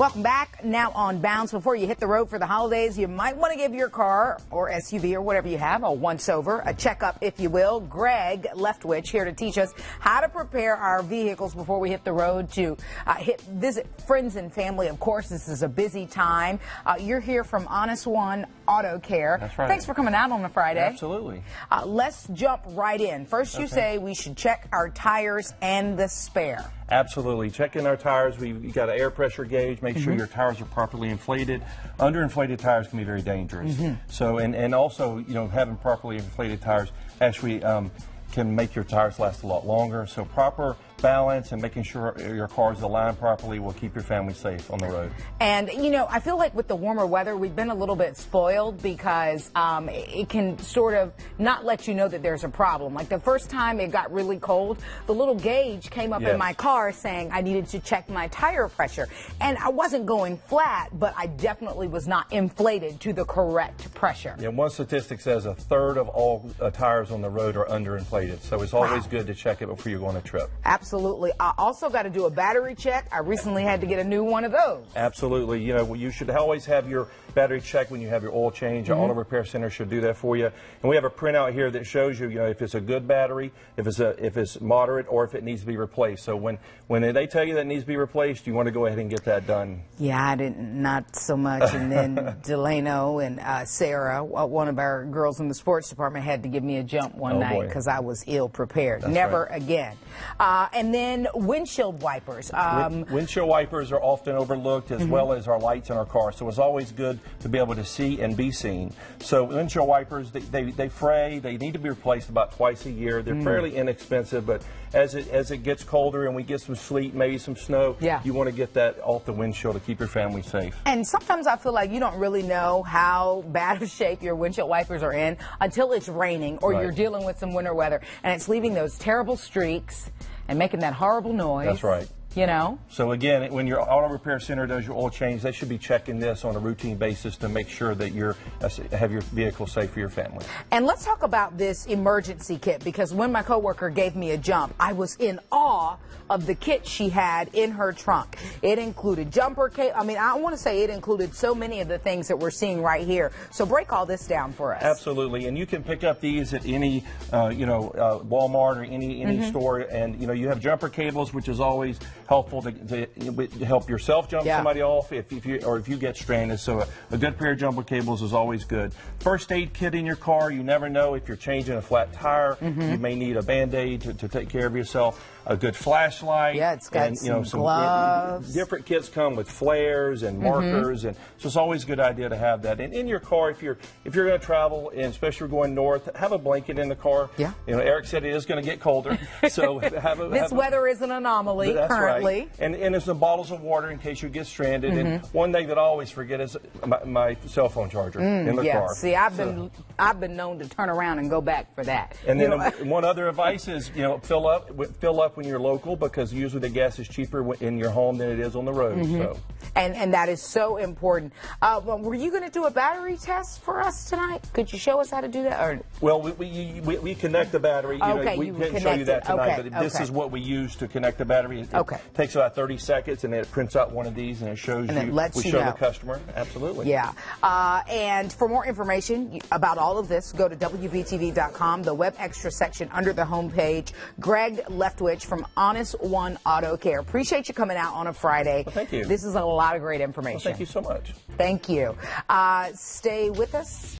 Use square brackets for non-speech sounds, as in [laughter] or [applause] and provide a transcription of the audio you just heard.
Welcome back. Now on Bounce. Before you hit the road for the holidays, you might want to give your car or SUV or whatever you have a once over, a checkup, if you will. Greg Leftwich here to teach us how to prepare our vehicles before we hit the road to uh, hit visit friends and family. Of course, this is a busy time. Uh, you're here from Honest One Auto Care. That's right. Thanks for coming out on a Friday. Absolutely. Uh, let's jump right in. First, you Okay. say we should check our tires and the spare. Absolutely. Checking our tires. We've got an air pressure gauge. Make Mm-hmm. sure your tires are properly inflated. Underinflated tires can be very dangerous. Mm-hmm. So, and, and also, you know, having properly inflated tires actually um, can make your tires last a lot longer. So, proper balance and making sure your car is aligned properly will keep your family safe on the road. And, you know, I feel like with the warmer weather, we've been a little bit spoiled because um, it can sort of not let you know that there's a problem. Like the first time it got really cold, the little gauge came up in my car saying I needed to check my tire pressure. And I wasn't going flat, but I definitely was not inflated to the correct pressure. Yeah, one statistic says a third of all uh, tires on the road are underinflated. So, it's always good to check it before you go on a trip. Absolutely. I also got to do a battery check. I recently had to get a new one of those. Absolutely. You know, you should always have your battery check when you have your oil change. Mm-hmm. Our auto repair center should do that for you. And we have a printout here that shows you, you know, if it's a good battery, if it's a if it's moderate, or if it needs to be replaced. So when when they tell you that it needs to be replaced, you want to go ahead and get that done. Yeah, I didn't, not so much. And then [laughs] Delano and uh, Sarah, uh, one of our girls in the sports department, had to give me a jump one Oh, night because I was ill prepared. That's Never right. again. Uh, and then windshield wipers. Um, Win- Windshield wipers are often overlooked as well as our lights in our car. So it's always good to be able to see and be seen. So windshield wipers, they, they, they fray. They need to be replaced about twice a year. They're fairly inexpensive, but as it, as it gets colder and we get some sleet, maybe some snow, Yeah. you want to get that off the windshield to keep your family safe. and sometimes I feel like you don't really know how bad of shape your windshield wipers are in until it's raining or Right. you're dealing with some winter weather and it's leaving those terrible streaks and making that horrible noise. That's right. You know? So again, when your auto repair center does your oil change, they should be checking this on a routine basis to make sure that you're have your vehicle safe for your family. And let's talk about this emergency kit because when my coworker gave me a jump, I was in awe of the kit she had in her trunk. It included jumper cable. I mean, I want to say it included so many of the things that we're seeing right here. So break all this down for us. Absolutely, and you can pick up these at any, uh, you know, uh, Walmart or any any store, and you know you have jumper cables, which is always helpful to, to, to help yourself jump Yeah. somebody off if, if you or if you get stranded. So a, a good pair of jumper cables is always good. First aid kit in your car. You never know if you're changing a flat tire. Mm-hmm. You may need a band aid to, to take care of yourself. A good flashlight. Yeah, it's got and, you know, some gloves. Mm-hmm. Different kits come with flares and markers, and so it's always a good idea to have that. And in your car, if you're if you're going to travel, and especially if you're going north, have a blanket in the car. Yeah. You know, Eric said it is going to get colder, [laughs] so have a. This have a- weather is an anomaly currently. Right. And, and there's some bottles of water in case you get stranded. And Mm-hmm. one thing that I always forget is my, my cell phone charger in the Mm, Yeah, car. see, I've So- been I've been known to turn around and go back for that. and You then know, one other advice is, you know, fill up fill up when you're local because usually the gas is cheaper in your home than it is on the road. Mm-hmm. So and and that is so important. Uh, well, were you going to do a battery test for us tonight? Could you show us how to do that? Or Well, we, we, we, we connect the battery. You Okay, know, we couldn't show you that tonight, Okay, but this okay. is what we use to connect the battery. It Okay. takes about 30 seconds, and then it prints out one of these, and it shows And it you. lets we you show know. the customer. Absolutely. Yeah. Uh, and for more information about all of this, go to WBTV.com, the web extra section under the homepage. Greg Leftwich from Honest One Auto Care. Appreciate you coming out on a Friday. Well, thank you. This is a lot of great information. Well, thank you so much. Thank you. Uh, stay with us.